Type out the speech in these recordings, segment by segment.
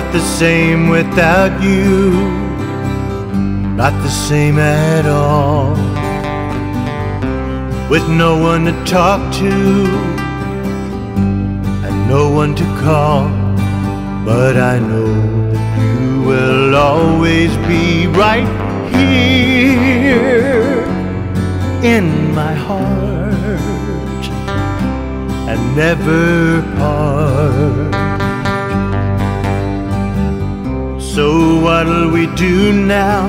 the same without you, not the same at all. With no one to talk to and no one to call, but I know that you will always be right here in my heart and never part. So what'll we do now?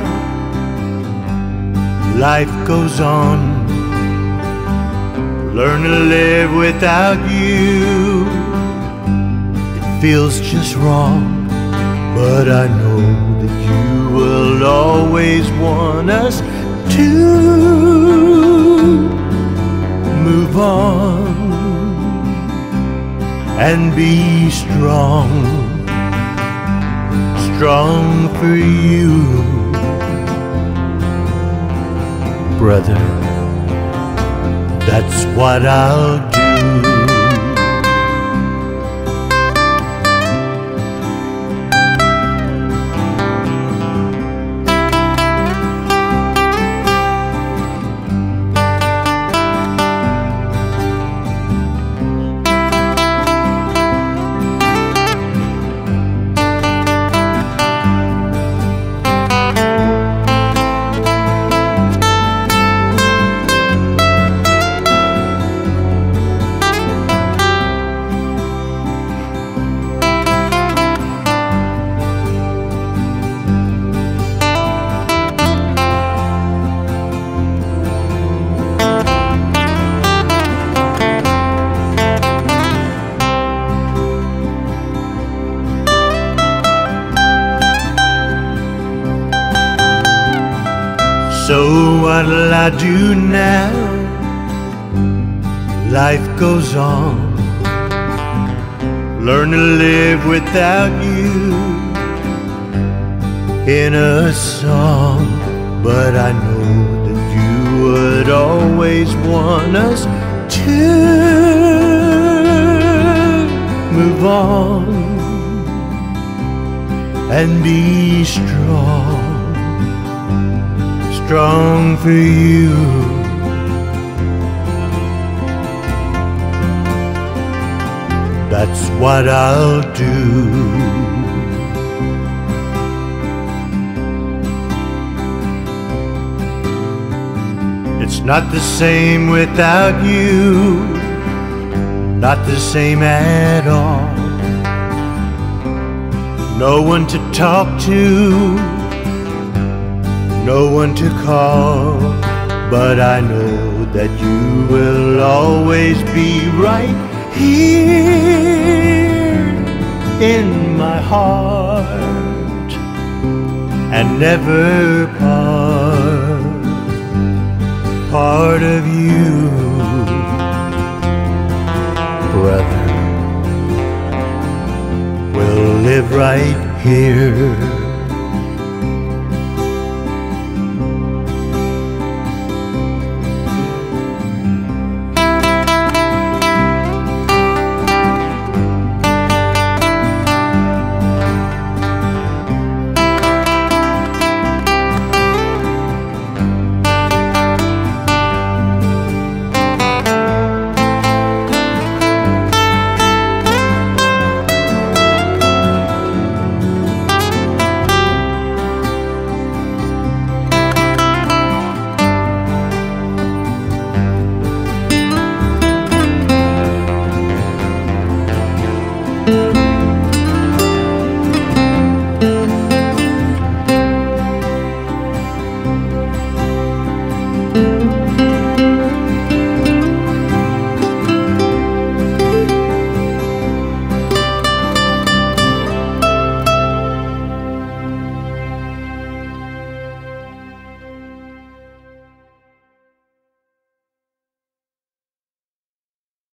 Life goes on. Learn to live without you. It feels just wrong, but I know that you will always want us to move on and be strong, strong for you, brother. That's what I'll So what'll I do now? Life goes on. Learn to live without you in a song. But I know that you would always want us to move on and be strong strong for you. That's what I'll do. It's not the same without you, not the same at all. No one to talk to no one to call, but I know that you will always be right here in my heart and never part, part of you, brother, will live right here